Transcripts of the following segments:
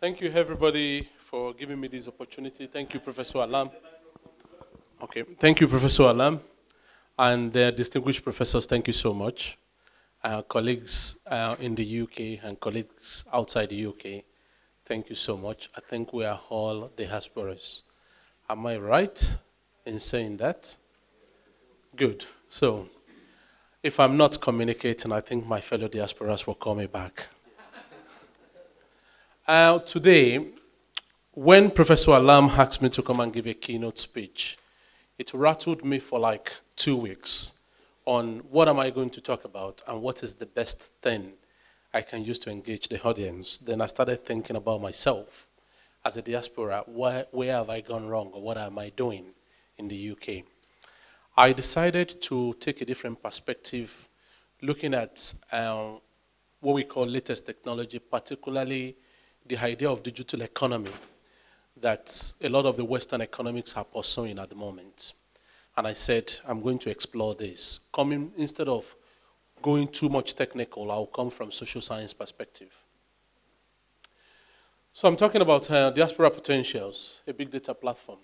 Thank you, everybody, for giving me this opportunity. Thank you, Professor Alam. Okay, thank you, Professor Alam. And uh, distinguished professors, thank you so much. Uh, colleagues uh, in the UK and colleagues outside the UK, thank you so much. I think we are all diasporas. Am I right in saying that? Good. So, if I'm not communicating, I think my fellow diasporas will call me back. Uh, today, when Professor Alam asked me to come and give a keynote speech, it rattled me for like two weeks on what am I going to talk about and what is the best thing I can use to engage the audience. Then I started thinking about myself as a diaspora. Where, where have I gone wrong or what am I doing in the UK? I decided to take a different perspective looking at um, what we call latest technology, particularly the idea of digital economy that a lot of the Western economics are pursuing at the moment. And I said, I'm going to explore this. Coming, instead of going too much technical, I'll come from social science perspective. So I'm talking about uh, diaspora potentials, a big data platform.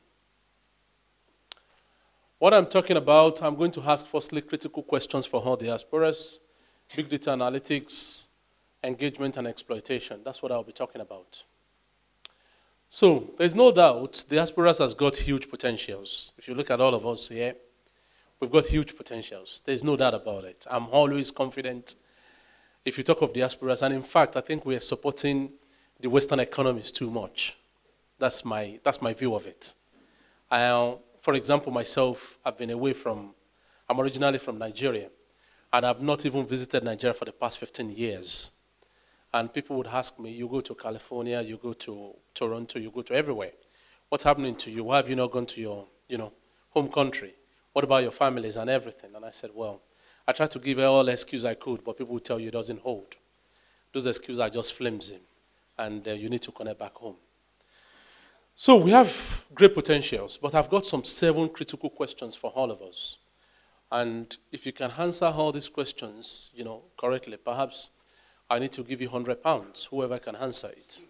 What I'm talking about, I'm going to ask firstly critical questions for how all diasporas, big data analytics, engagement and exploitation. That's what I'll be talking about. So there's no doubt diasporas has got huge potentials. If you look at all of us here, we've got huge potentials. There's no doubt about it. I'm always confident if you talk of diasporas, and in fact, I think we are supporting the Western economies too much. That's my, that's my view of it. I, for example, myself, I've been away from, I'm originally from Nigeria, and I've not even visited Nigeria for the past 15 years. And people would ask me, you go to California, you go to Toronto, you go to everywhere. What's happening to you? Why have you not gone to your, you know, home country? What about your families and everything? And I said, well, I tried to give all the excuse I could, but people would tell you it doesn't hold. Those excuses are just flimsy, and uh, you need to connect back home. So we have great potentials, but I've got some seven critical questions for all of us. And if you can answer all these questions, you know, correctly, perhaps I need to give you 100 pounds, whoever can answer it.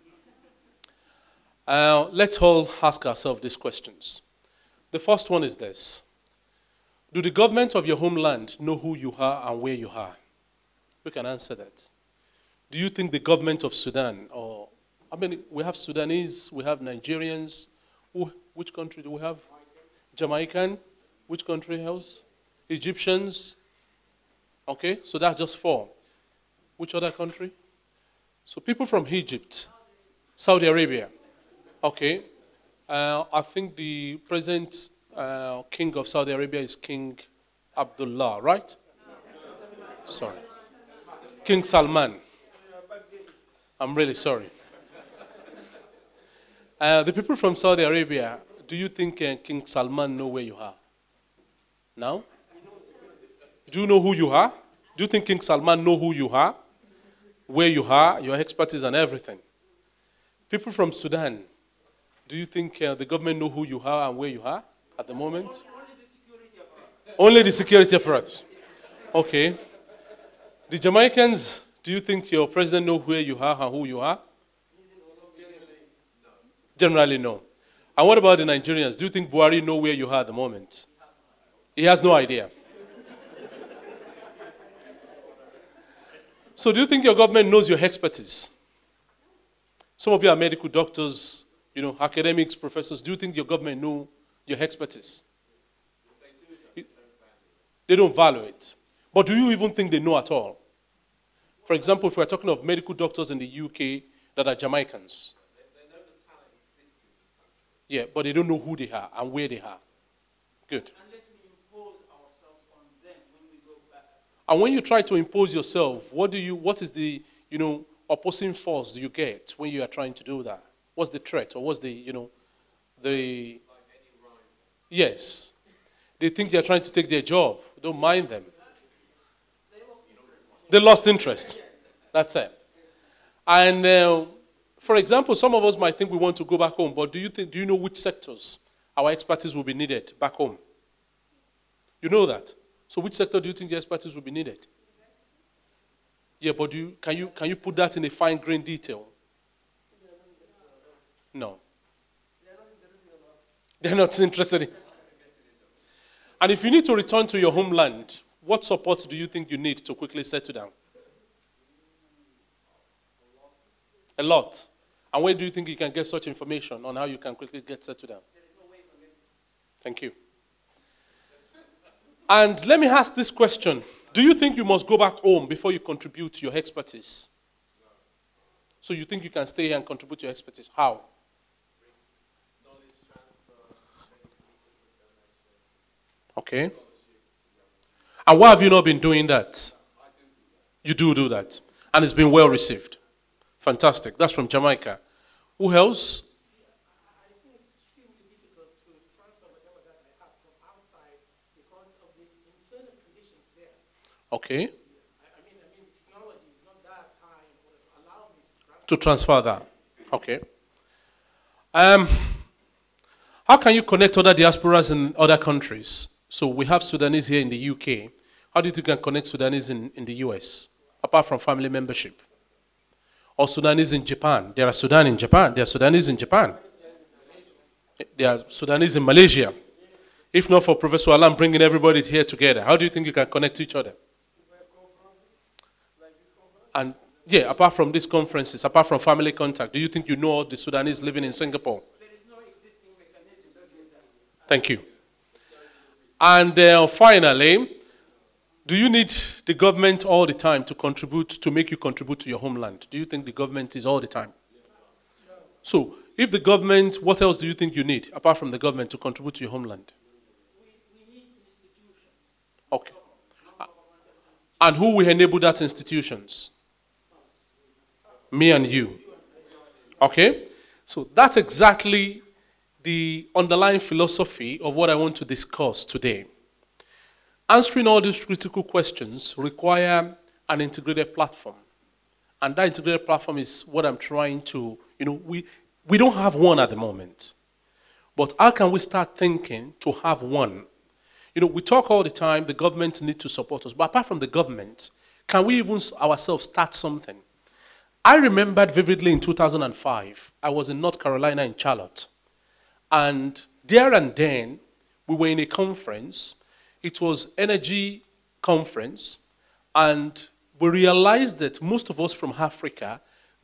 Uh, let's all ask ourselves these questions. The first one is this Do the government of your homeland know who you are and where you are? Who can answer that? Do you think the government of Sudan, or I mean, we have Sudanese, we have Nigerians, which country do we have? Jamaican, which country else? Egyptians. Okay, so that's just four. Which other country? So people from Egypt, Saudi Arabia. Okay. Uh, I think the present uh, king of Saudi Arabia is King Abdullah, right? Sorry. King Salman. I'm really sorry. Uh, the people from Saudi Arabia, do you think uh, King Salman know where you are? Now? Do you know who you are? Do you think King Salman know who you are? where you are, your expertise and everything. People from Sudan, do you think uh, the government know who you are and where you are at the moment? Only the security apparatus. Only the security apparatus. Okay. The Jamaicans, do you think your president know where you are and who you are? Generally, no. And what about the Nigerians? Do you think Buhari know where you are at the moment? He has no idea. So, do you think your government knows your expertise? Some of you are medical doctors, you know, academics, professors. Do you think your government know your expertise? They don't value it. But do you even think they know at all? For example, if we're talking of medical doctors in the UK that are Jamaicans. Yeah, but they don't know who they are and where they are. Good. And when you try to impose yourself, what do you what is the, you know, opposing force do you get when you are trying to do that? What's the threat or what's the, you know, the Yes. They think you're trying to take their job. Don't mind them. They lost interest. That's it. And uh, for example, some of us might think we want to go back home, but do you think do you know which sectors our expertise will be needed back home? You know that. So which sector do you think the expertise will be needed? Yeah, but you, can, you, can you put that in a fine grained detail? No. They're not interested in. And if you need to return to your homeland, what support do you think you need to quickly settle down? A lot. And where do you think you can get such information on how you can quickly get settled down? Thank you. And let me ask this question Do you think you must go back home before you contribute your expertise? So you think you can stay here and contribute your expertise? How? Okay. And why have you not been doing that? You do do that. And it's been well received. Fantastic. That's from Jamaica. Who else? Because of the internal conditions there. Okay. I mean I mean technology is not that high allow me to transfer that. Okay. Um, how can you connect other diasporas in other countries? So we have Sudanese here in the UK. How do you think you can connect Sudanese in, in the US, apart from family membership? Or Sudanese in Japan? There are Sudan in Japan. There are Sudanese in Japan. There are Sudanese in Malaysia. If not for Professor Alam bringing everybody here together, how do you think you can connect to each other? And yeah, apart from these conferences, apart from family contact, do you think you know all the Sudanese living in Singapore? Thank you. And uh, finally, do you need the government all the time to contribute, to make you contribute to your homeland? Do you think the government is all the time? So, if the government, what else do you think you need, apart from the government, to contribute to your homeland? Okay. And who will enable that institutions? Me and you. Okay? So that's exactly the underlying philosophy of what I want to discuss today. Answering all these critical questions require an integrated platform. And that integrated platform is what I'm trying to, you know, we, we don't have one at the moment. But how can we start thinking to have one? You know, we talk all the time, the government needs to support us. But apart from the government, can we even ourselves start something? I remembered vividly in 2005, I was in North Carolina in Charlotte. And there and then, we were in a conference. It was energy conference. And we realized that most of us from Africa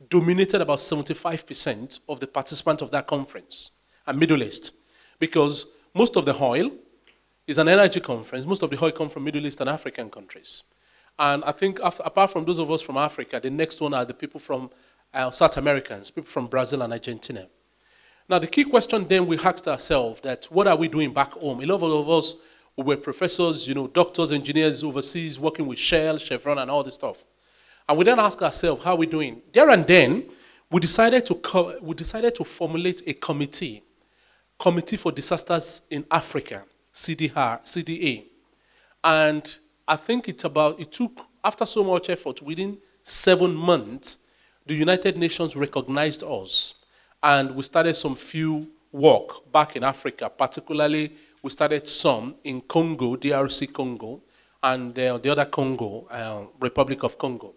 dominated about 75% of the participants of that conference and Middle East. Because most of the oil is an energy conference. Most of the oil come from Middle East and African countries. And I think after, apart from those of us from Africa, the next one are the people from uh, South Americans, people from Brazil and Argentina. Now, the key question then we asked ourselves that what are we doing back home? A lot of us we were professors, you know, doctors, engineers overseas working with Shell, Chevron, and all this stuff. And we then ask ourselves, how are we doing? There and then, we decided to, we decided to formulate a committee, Committee for Disasters in Africa, CDR, CDA. And I think it's about, it took, after so much effort, within seven months, the United Nations recognized us and we started some few work back in Africa, particularly we started some in Congo, DRC Congo, and uh, the other Congo, uh, Republic of Congo.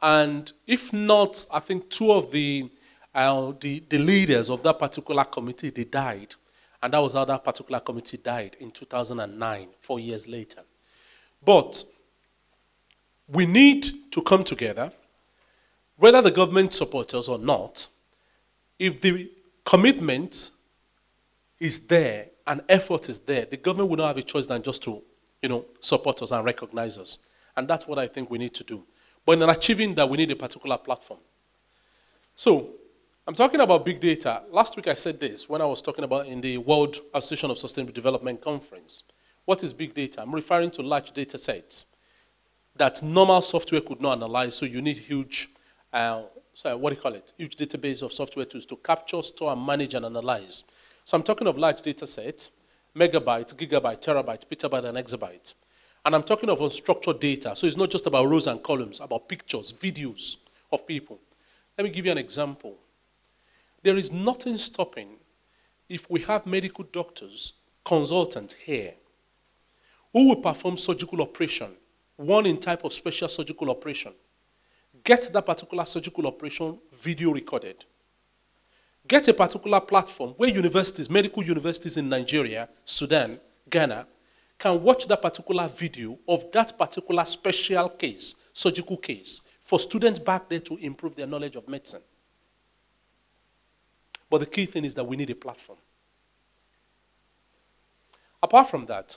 And if not, I think two of the, uh, the, the leaders of that particular committee, they died. And that was how that particular committee died in 2009, four years later. But we need to come together, whether the government supports us or not, if the commitment is there and effort is there, the government will not have a choice than just to, you know, support us and recognize us. And that's what I think we need to do. But in achieving that, we need a particular platform. So, I'm talking about big data. Last week I said this when I was talking about in the World Association of Sustainable Development Conference. What is big data? I'm referring to large data sets that normal software could not analyze, so you need huge uh, so what do you call it? Huge database of software tools to capture, store, and manage and analyze. So I'm talking of large data sets, megabyte, gigabyte, terabyte, petabyte, and exabyte. And I'm talking of unstructured data. So it's not just about rows and columns, about pictures, videos of people. Let me give you an example. There is nothing stopping if we have medical doctors, consultants here, who will perform surgical operation, one in type of special surgical operation. Get that particular surgical operation video recorded. Get a particular platform where universities, medical universities in Nigeria, Sudan, Ghana, can watch that particular video of that particular special case, surgical case, for students back there to improve their knowledge of medicine. But the key thing is that we need a platform. Apart from that,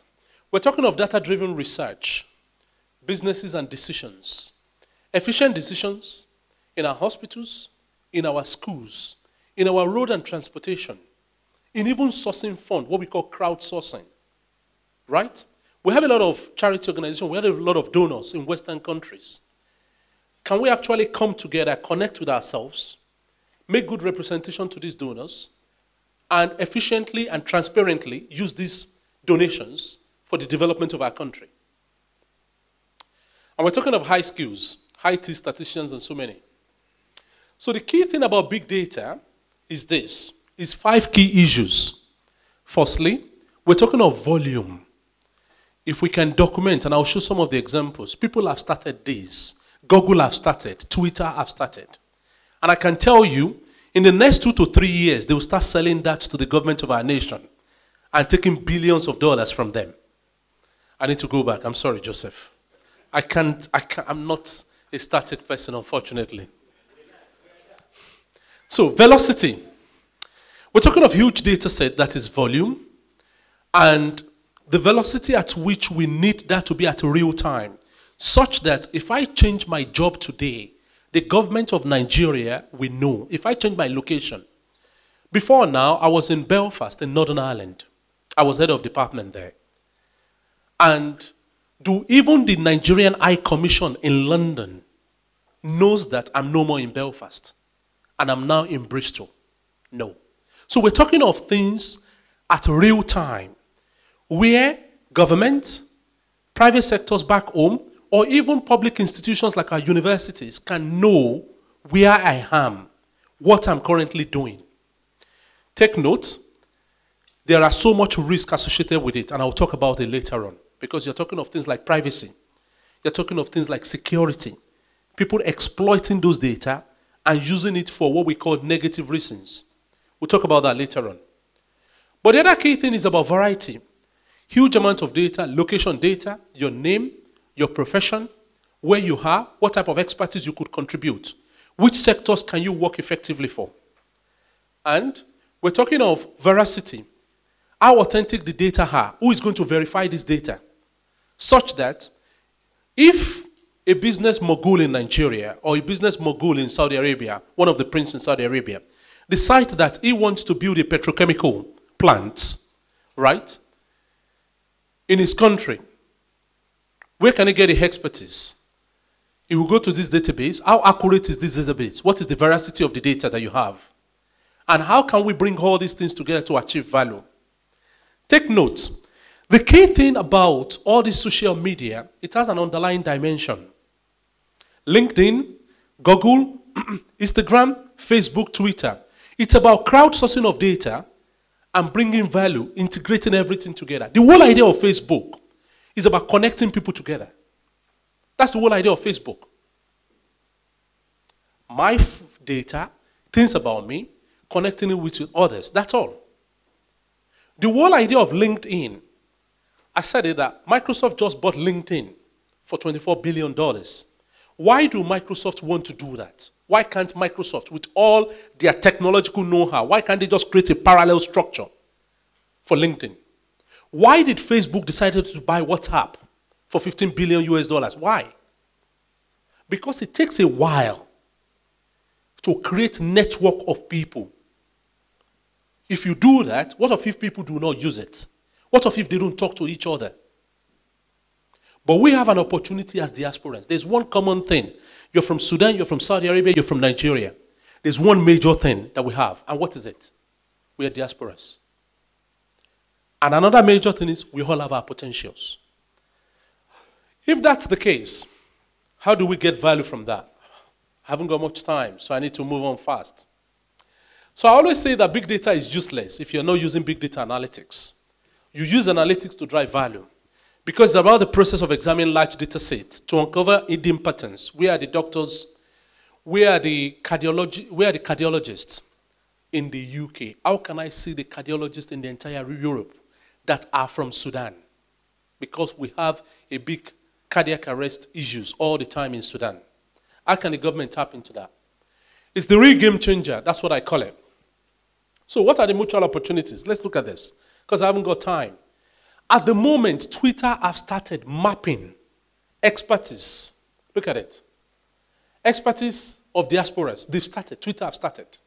we're talking of data driven research, businesses, and decisions. Efficient decisions in our hospitals, in our schools, in our road and transportation, in even sourcing fund, what we call crowdsourcing. Right? We have a lot of charity organizations, we have a lot of donors in Western countries. Can we actually come together, connect with ourselves, make good representation to these donors, and efficiently and transparently use these donations for the development of our country? And we're talking of high skills, high T statisticians, and so many. So the key thing about big data is this is five key issues. Firstly, we're talking of volume. If we can document, and I'll show some of the examples, people have started this. Google have started, Twitter have started. And I can tell you, in the next two to three years, they will start selling that to the government of our nation and taking billions of dollars from them. I need to go back. I'm sorry, Joseph. I can't, I can't I'm not a static person, unfortunately. So, velocity. We're talking of huge data set that is volume and the velocity at which we need that to be at real time, such that if I change my job today, the government of Nigeria will know. If I change my location, before now, I was in Belfast in Northern Ireland. I was head of department there. And do even the Nigerian High Commission in London knows that I'm no more in Belfast and I'm now in Bristol? No. So we're talking of things at real time where government, private sectors back home, or even public institutions like our universities can know where I am, what I'm currently doing. Take note, there are so much risk associated with it, and I'll talk about it later on, because you're talking of things like privacy, you're talking of things like security, people exploiting those data and using it for what we call negative reasons. We'll talk about that later on. But the other key thing is about variety. Huge amount of data, location data, your name, your profession, where you are, what type of expertise you could contribute, which sectors can you work effectively for. And we're talking of veracity. How authentic the data are, who is going to verify this data, such that if a business mogul in Nigeria or a business mogul in Saudi Arabia, one of the princes in Saudi Arabia, decide that he wants to build a petrochemical plant, right, in his country, where can he get the expertise? He will go to this database. How accurate is this database? What is the veracity of the data that you have? And how can we bring all these things together to achieve value? Take note. The key thing about all this social media, it has an underlying dimension. LinkedIn, Google, Instagram, Facebook, Twitter. It's about crowdsourcing of data and bringing value, integrating everything together. The whole idea of Facebook is about connecting people together. That's the whole idea of Facebook. My data, things about me, connecting it with others. That's all. The whole idea of LinkedIn, I said it that Microsoft just bought LinkedIn for $24 billion. Why do Microsoft want to do that? Why can't Microsoft, with all their technological know how, why can't they just create a parallel structure for LinkedIn? Why did Facebook decide to buy WhatsApp for 15 billion US dollars? Why? Because it takes a while to create network of people. If you do that, what if people do not use it? What if they don't talk to each other? But we have an opportunity as diasporans. There's one common thing. You're from Sudan, you're from Saudi Arabia, you're from Nigeria. There's one major thing that we have. And what is it? We are diasporas. And another major thing is we all have our potentials. If that's the case, how do we get value from that? I haven't got much time, so I need to move on fast. So I always say that big data is useless if you're not using big data analytics. You use analytics to drive value. Because about the process of examining large data sets to uncover hidden patterns. Where are the doctors? Where are the are the cardiologists in the UK? How can I see the cardiologists in the entire Europe that are from Sudan? Because we have a big cardiac arrest issues all the time in Sudan. How can the government tap into that? It's the real game changer. That's what I call it. So, what are the mutual opportunities? Let's look at this because I haven't got time. At the moment, Twitter have started mapping expertise. Look at it. Expertise of diasporas. They've started. Twitter have started.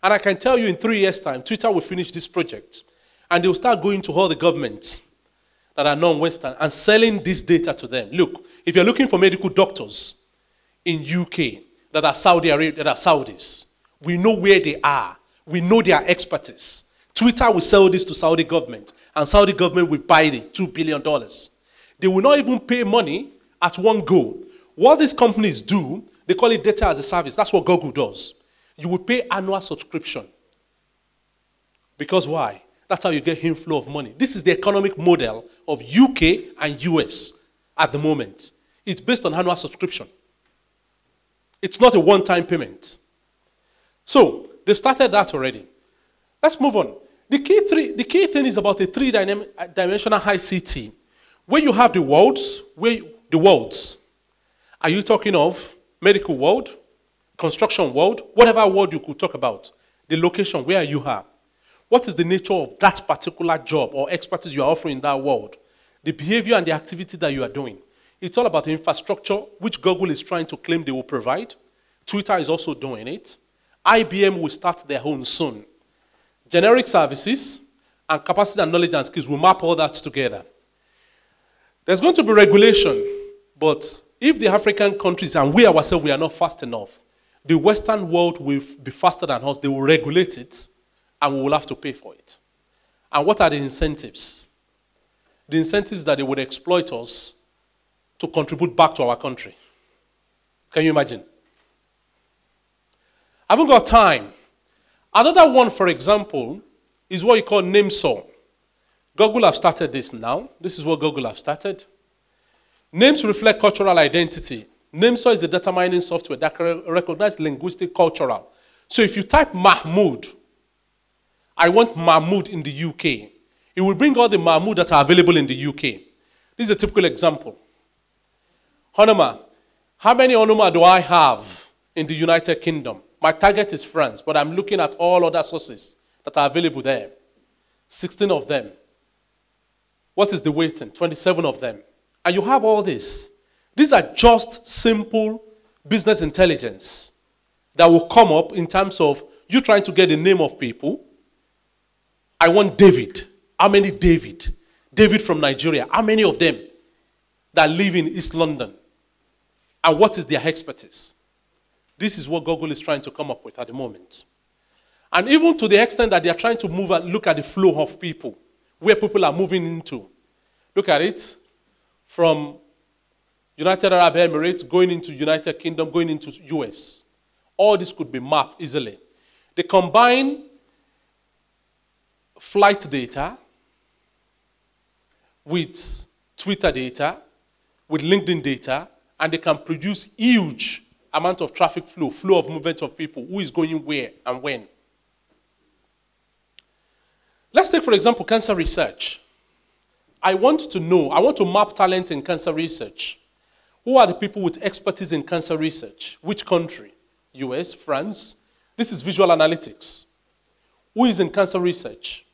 And I can tell you in three years' time, Twitter will finish this project. And they'll start going to all the governments that are non-Western and selling this data to them. Look, if you're looking for medical doctors in UK that are Saudi Arabia, that are Saudis, we know where they are. We know their expertise. Twitter will sell this to Saudi government, and Saudi government will buy it, $2 billion. They will not even pay money at one go. What these companies do, they call it data as a service. That's what Google does. You will pay annual subscription. Because why? That's how you get inflow of money. This is the economic model of UK and US at the moment. It's based on annual subscription. It's not a one-time payment. So they've started that already. Let's move on. The key, three, the key thing is about a three-dimensional uh, ICT, where you have the worlds, where the worlds. Are you talking of medical world, construction world, whatever world you could talk about? The location where you are. What is the nature of that particular job or expertise you are offering in that world? The behavior and the activity that you are doing. It's all about the infrastructure, which Google is trying to claim they will provide. Twitter is also doing it. IBM will start their own soon. Generic services and capacity and knowledge and skills will map all that together. There's going to be regulation, but if the African countries and we ourselves, we are not fast enough, the Western world will be faster than us. They will regulate it, and we will have to pay for it. And what are the incentives? The incentives that they would exploit us to contribute back to our country. Can you imagine? I haven't got time. Another one, for example, is what you call NamSor. Google have started this now. This is what Google have started. Names reflect cultural identity. NamSor is the data mining software that can recognize linguistic cultural. So if you type Mahmoud, I want Mahmoud in the UK. It will bring all the Mahmoud that are available in the UK. This is a typical example. Honoma, how many Honoma do I have in the United Kingdom? My target is France, but I'm looking at all other sources that are available there. 16 of them. What is the weighting? 27 of them. And you have all this. These are just simple business intelligence that will come up in terms of you trying to get the name of people. I want David. How many David? David from Nigeria. How many of them that live in East London? And what is their expertise? This is what Google is trying to come up with at the moment. And even to the extent that they are trying to move and look at the flow of people, where people are moving into. Look at it from United Arab Emirates going into United Kingdom, going into US. All this could be mapped easily. They combine flight data with Twitter data, with LinkedIn data, and they can produce huge amount of traffic flow, flow of movement of people, who is going where and when. Let's take, for example, cancer research. I want to know, I want to map talent in cancer research. Who are the people with expertise in cancer research? Which country? US, France? This is visual analytics. Who is in cancer research?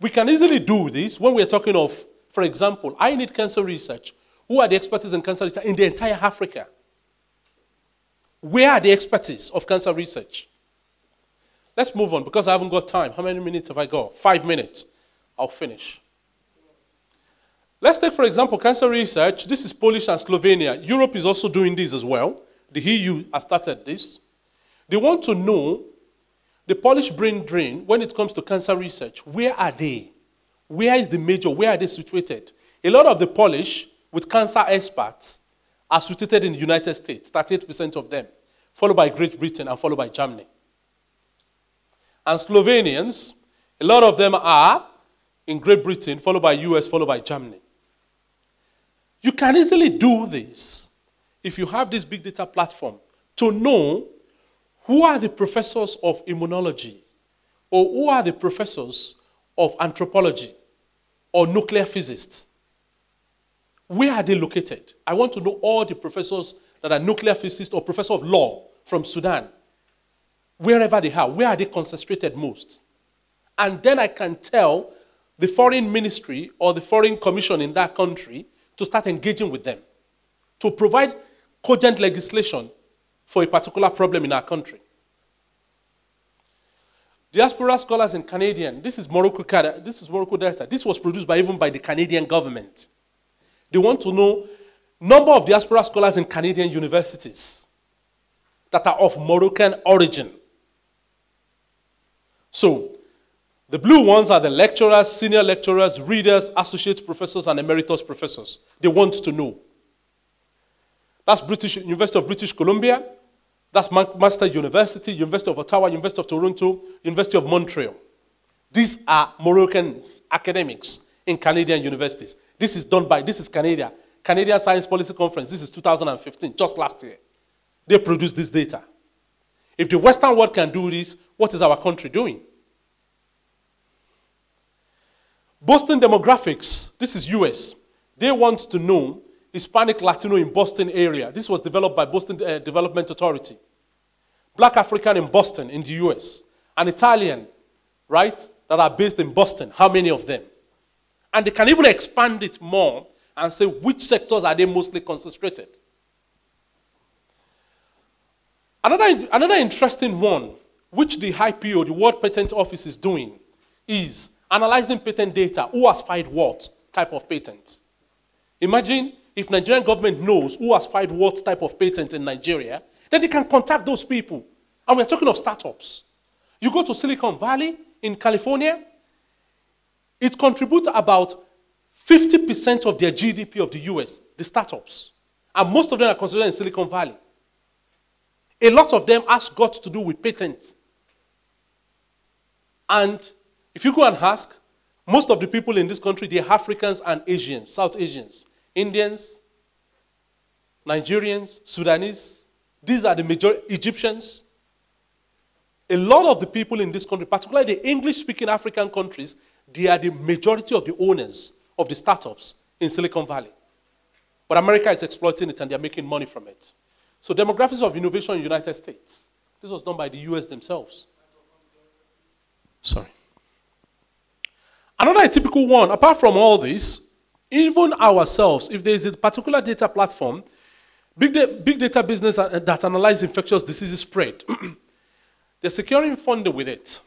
We can easily do this when we're talking of, for example, I need cancer research. Who are the experts in cancer research in the entire Africa? Where are the expertise of cancer research? Let's move on because I haven't got time. How many minutes have I got? Five minutes. I'll finish. Let's take, for example, cancer research. This is Polish and Slovenia. Europe is also doing this as well. The EU has started this. They want to know the Polish brain drain when it comes to cancer research. Where are they? Where is the major? Where are they situated? A lot of the Polish with cancer experts are situated in the United States, 38% of them, followed by Great Britain and followed by Germany. And Slovenians, a lot of them are in Great Britain, followed by US, followed by Germany. You can easily do this if you have this big data platform to know who are the professors of immunology or who are the professors of anthropology or nuclear physicists. Where are they located? I want to know all the professors that are nuclear physicists or professor of law from Sudan. Wherever they are, where are they concentrated most? And then I can tell the foreign ministry or the foreign commission in that country to start engaging with them to provide cogent legislation for a particular problem in our country. Diaspora scholars in Canadian, this is Morocco, this is Morocco data. This was produced by even by the Canadian government. They want to know number of diaspora scholars in Canadian universities that are of Moroccan origin. So, the blue ones are the lecturers, senior lecturers, readers, associate professors, and emeritus professors. They want to know. That's British University of British Columbia. That's Master University, University of Ottawa, University of Toronto, University of Montreal. These are Moroccan academics in Canadian universities. This is done by, this is Canada, Canadian Science Policy Conference. This is 2015, just last year. They produced this data. If the Western world can do this, what is our country doing? Boston demographics, this is US. They want to know Hispanic Latino in Boston area. This was developed by Boston uh, Development Authority. Black African in Boston in the US. An Italian, right, that are based in Boston. How many of them? And they can even expand it more and say which sectors are they mostly concentrated. Another, another interesting one, which the IPO, the World Patent Office, is doing, is analyzing patent data. Who has filed what type of patent? Imagine if Nigerian government knows who has filed what type of patent in Nigeria, then they can contact those people. And we're talking of startups. You go to Silicon Valley in California, it contributes about 50% of their GDP of the US, the startups. And most of them are considered in Silicon Valley. A lot of them has got to do with patents. And if you go and ask, most of the people in this country, they're Africans and Asians, South Asians, Indians, Nigerians, Sudanese. These are the major Egyptians. A lot of the people in this country, particularly the English-speaking African countries, they are the majority of the owners of the startups in Silicon Valley. But America is exploiting it and they're making money from it. So demographics of innovation in the United States. This was done by the US themselves. Sorry. Another typical one, apart from all this, even ourselves, if there is a particular data platform, big, da big data business uh, that analyzes infectious disease spread, they're securing funding with it.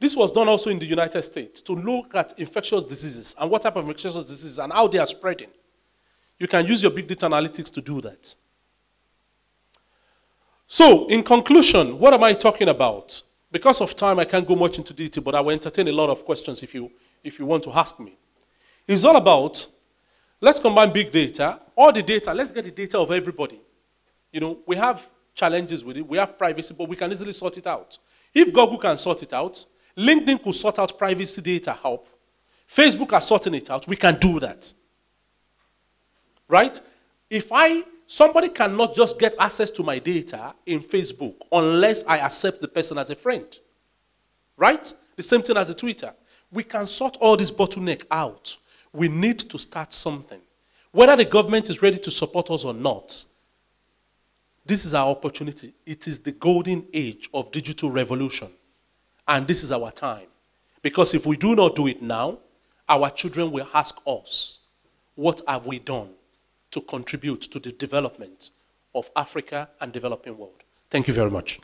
This was done also in the United States to look at infectious diseases and what type of infectious diseases and how they are spreading. You can use your big data analytics to do that. So, in conclusion, what am I talking about? Because of time, I can't go much into detail, but I will entertain a lot of questions if you, if you want to ask me. It's all about let's combine big data, all the data, let's get the data of everybody. You know, we have challenges with it, we have privacy, but we can easily sort it out. If Google can sort it out, LinkedIn could sort out privacy data help. Facebook are sorting it out. We can do that. Right? If I, somebody cannot just get access to my data in Facebook unless I accept the person as a friend. Right? The same thing as a Twitter. We can sort all this bottleneck out. We need to start something. Whether the government is ready to support us or not, this is our opportunity. It is the golden age of digital revolution. And this is our time. Because if we do not do it now, our children will ask us, what have we done to contribute to the development of Africa and developing world? Thank you very much.